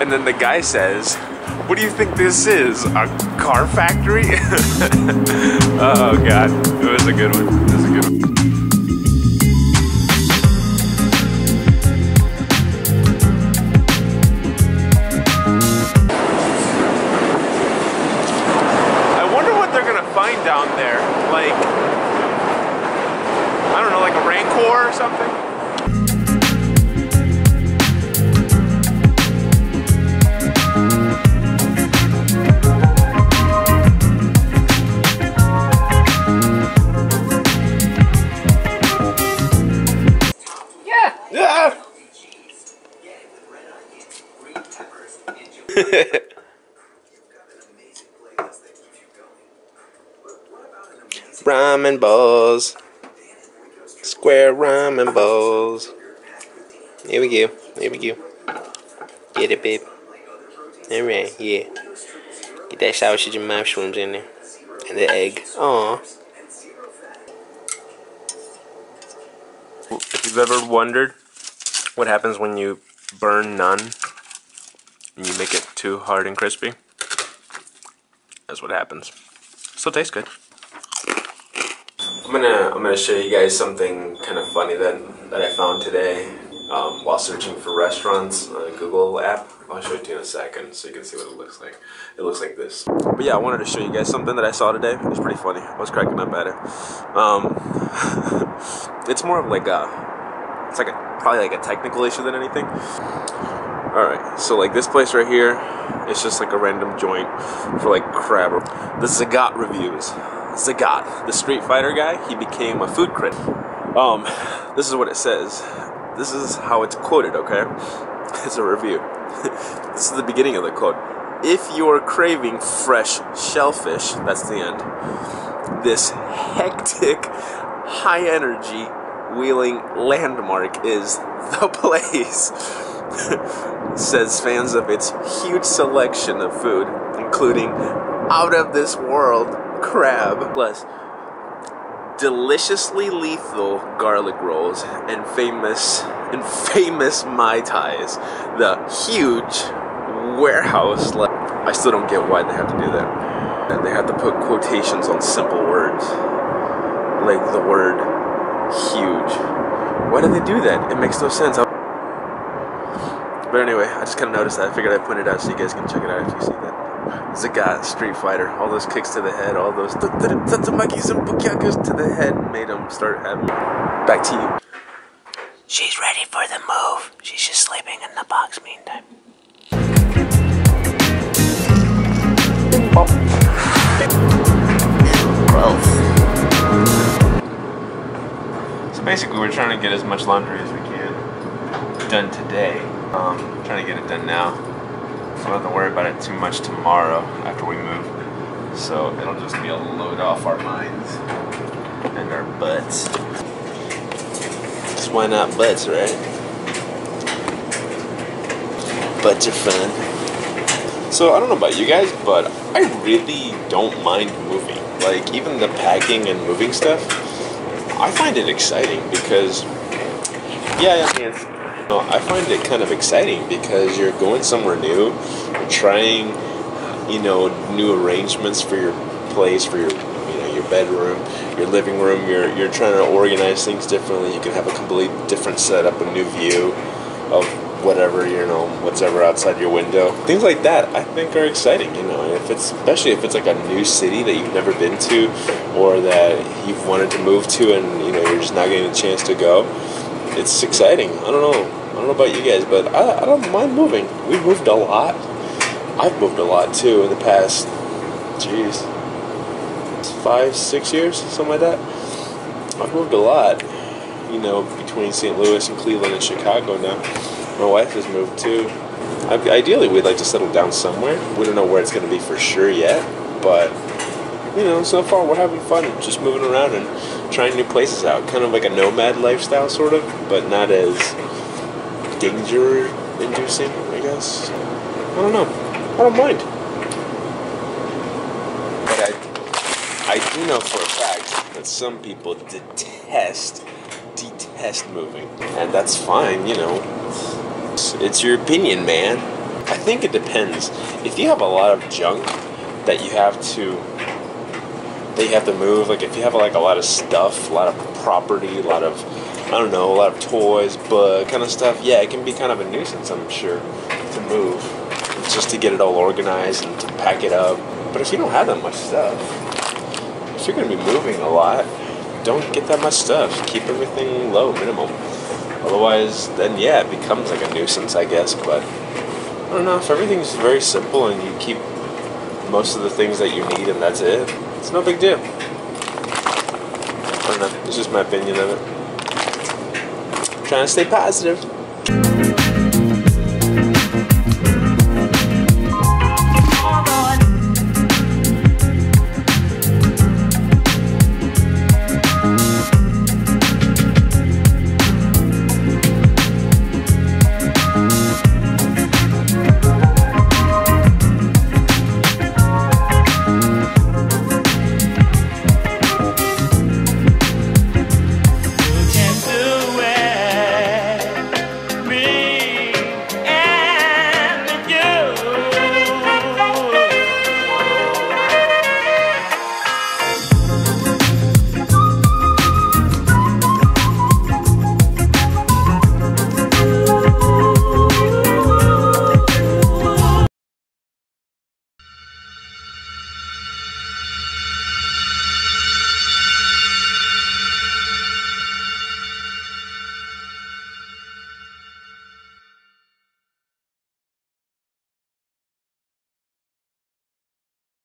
And then the guy says, What do you think this is? A car factory? oh, God. It was a good one. It was a good one. I wonder what they're gonna find down there. Like, I don't know, like a Rancor or something? ramen balls. Square ramen balls. Here we go. Here we go. Get it, babe. Alright, yeah. Get that sausage and mushrooms in there. And the egg. Aw. If you've ever wondered what happens when you burn none and you make it too hard and crispy, that's what happens. Still tastes good. I'm gonna I'm gonna show you guys something kind of funny that that I found today um, while searching for restaurants on Google app. I'll show it to you in a second so you can see what it looks like. It looks like this. But yeah, I wanted to show you guys something that I saw today. It's pretty funny. I was cracking up at it. Um, it's more of like a it's like a probably like a technical issue than anything. All right, so like this place right here, it's just like a random joint for like crab. The Zagat reviews. Zagat, the Street Fighter guy, he became a food critic. Um, this is what it says. This is how it's quoted. Okay, it's a review. this is the beginning of the quote. If you're craving fresh shellfish, that's the end. This hectic, high energy wheeling landmark is the place. Says fans of its huge selection of food, including out of this world crab, plus deliciously lethal garlic rolls and famous and famous mai tais. The huge warehouse. Like, I still don't get why they have to do that. And they have to put quotations on simple words, like the word huge. Why do they do that? It makes no sense. But anyway, I just kind of noticed that. I figured I'd point it out so you guys can check it out if you see that. Zagat, Street Fighter, all those kicks to the head, all those tatsumakis and bukyakus to the head made him start having. Back to you. She's ready for the move. She's just sleeping in the box meantime. Gross. So basically, we're trying to get as much laundry as we can done today. Um, trying to get it done now. So we don't have to worry about it too much tomorrow after we move. So it'll just be a load off our minds and our butts. Just why not butts, right? Butts are fun. So I don't know about you guys, but I really don't mind moving. Like even the packing and moving stuff, I find it exciting because yeah, yeah. I find it kind of exciting because you're going somewhere new, you're trying, you know, new arrangements for your place, for your, you know, your bedroom, your living room. You're you're trying to organize things differently. You can have a completely different setup, a new view of whatever you know, whatever outside your window. Things like that, I think, are exciting. You know, if it's especially if it's like a new city that you've never been to, or that you've wanted to move to, and you know you're just not getting a chance to go. It's exciting. I don't know. I don't know about you guys, but I, I don't mind moving. We've moved a lot. I've moved a lot too in the past. Jeez, five, six years, something like that. I've moved a lot. You know, between St. Louis and Cleveland and Chicago now. My wife has moved too. I- Ideally, we'd like to settle down somewhere. We don't know where it's going to be for sure yet, but you know, so far we're having fun just moving around and trying new places out. Kind of like a nomad lifestyle, sort of, but not as danger inducing, I guess. I don't know. I don't mind. But I, I do know for a fact that some people detest, detest moving. And that's fine, you know. It's, it's your opinion, man. I think it depends. If you have a lot of junk that you have to that you have to move, like if you have like a lot of stuff, a lot of property, a lot of I don't know, a lot of toys, book kind of stuff, yeah, it can be kind of a nuisance, I'm sure, to move. Just to get it all organized and to pack it up. But if you don't have that much stuff, if you're gonna be moving a lot, don't get that much stuff. Keep everything low, minimum. Otherwise, then yeah, it becomes like a nuisance, I guess. But I don't know if everything's very simple and you keep most of the things that you need and that's it. It's no big deal. I don't know. It's just my opinion of it. trying to stay positive.